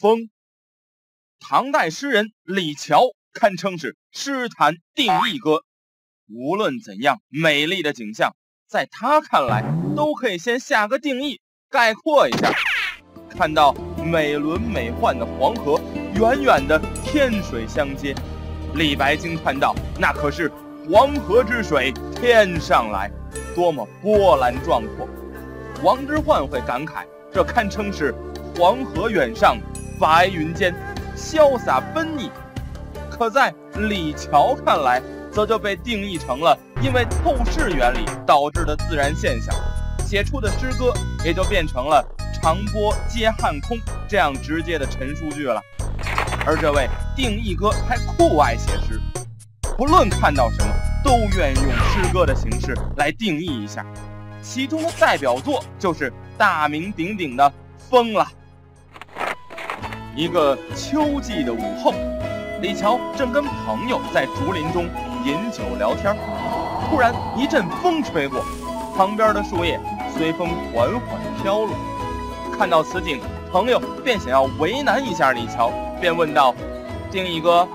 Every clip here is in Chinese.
风。唐代诗人李峤堪称是诗坛定义歌，无论怎样美丽的景象，在他看来都可以先下个定义，概括一下。看到美轮美奂的黄河，远远的天水相接，李白惊叹道：“那可是黄河之水天上来，多么波澜壮阔！”王之涣会感慨：“这堪称是黄河远上，白云间，潇洒奔逸。”可在李峤看来，则就被定义成了因为透视原理导致的自然现象，写出的诗歌也就变成了。长波接汉空，这样直接的陈述句了。而这位定义哥还酷爱写诗，不论看到什么，都愿用诗歌的形式来定义一下。其中的代表作就是大名鼎鼎的《风》了。一个秋季的午后，李乔正跟朋友在竹林中饮酒聊天，突然一阵风吹过，旁边的树叶随风缓缓飘落。看到此景，朋友便想要为难一下李乔，便问道：“丁义哥，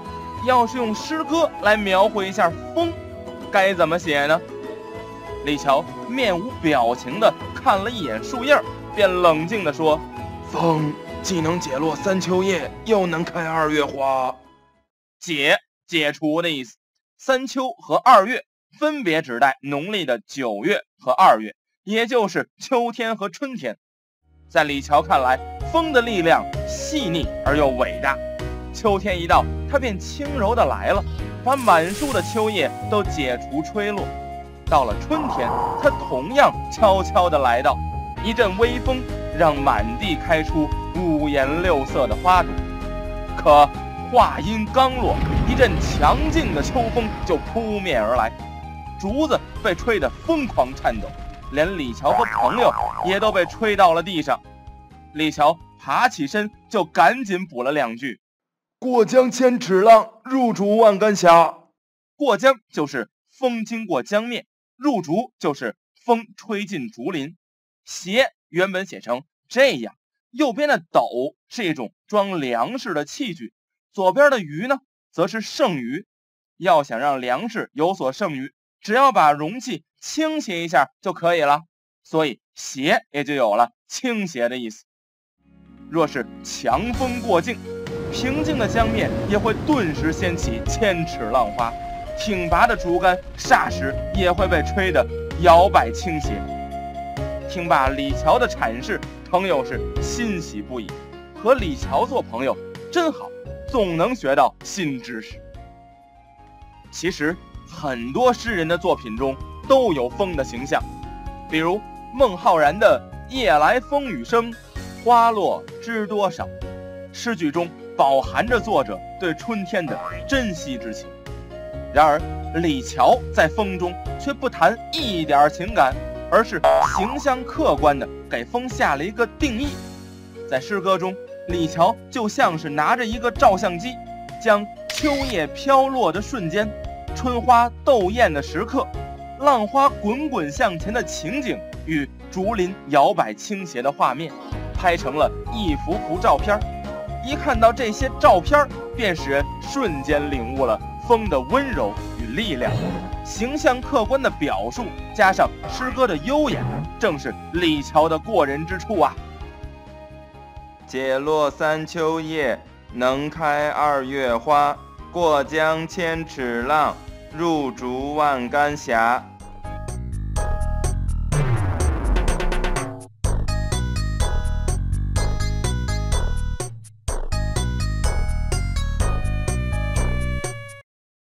要是用诗歌来描绘一下风，该怎么写呢？”李乔面无表情地看了一眼树叶，便冷静地说：“风既能解落三秋叶，又能开二月花。解解除的意思。三秋和二月分别指代农历的九月和二月，也就是秋天和春天。”在李峤看来，风的力量细腻而又伟大。秋天一到，它便轻柔地来了，把满树的秋叶都解除吹落。到了春天，它同样悄悄地来到，一阵微风让满地开出五颜六色的花朵。可话音刚落，一阵强劲的秋风就扑面而来，竹子被吹得疯狂颤抖。连李峤和朋友也都被吹到了地上，李峤爬起身就赶紧补了两句：“过江千尺浪，入竹万竿斜。”过江就是风经过江面，入竹就是风吹进竹林。斜原本写成这样，右边的斗是一种装粮食的器具，左边的鱼呢，则是剩余。要想让粮食有所剩余，只要把容器。倾斜一下就可以了，所以斜也就有了倾斜的意思。若是强风过境，平静的江面也会顿时掀起千尺浪花，挺拔的竹竿霎时也会被吹得摇摆倾斜。听罢李峤的阐释，朋友是欣喜不已，和李峤做朋友真好，总能学到新知识。其实很多诗人的作品中。都有风的形象，比如孟浩然的“夜来风雨声，花落知多少”，诗句中饱含着作者对春天的珍惜之情。然而李峤在风中却不谈一点情感，而是形象客观的给风下了一个定义。在诗歌中，李峤就像是拿着一个照相机，将秋叶飘落的瞬间，春花斗艳的时刻。浪花滚滚向前的情景与竹林摇摆倾斜的画面，拍成了一幅幅照片。一看到这些照片，便使人瞬间领悟了风的温柔力量。形象客观的表述，加上诗歌的优雅，正是李峤的过人之处啊！解落三秋叶，能开二月花。过江千尺浪，入竹万竿斜。